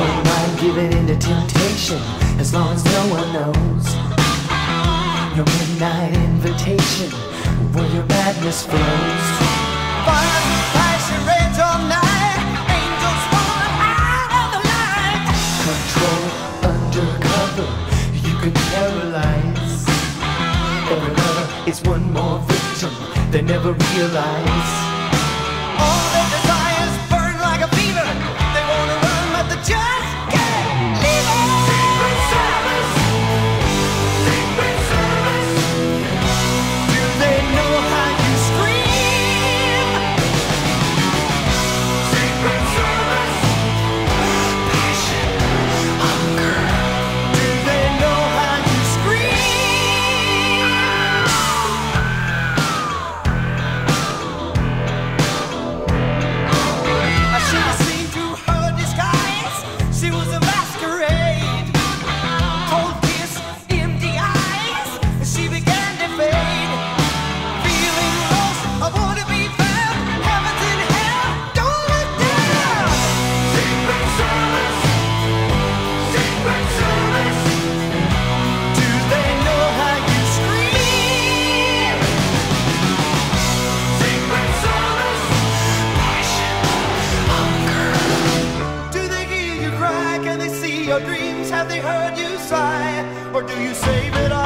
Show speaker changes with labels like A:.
A: don't mind giving in to temptation as long as no one knows. Your midnight invitation where your madness flows. Fire and ice and rage all night. Angels born out of the light. Control undercover, you could paralyze. Every lover is one more victim they never realize. All have they heard you sigh? Or do you save it all?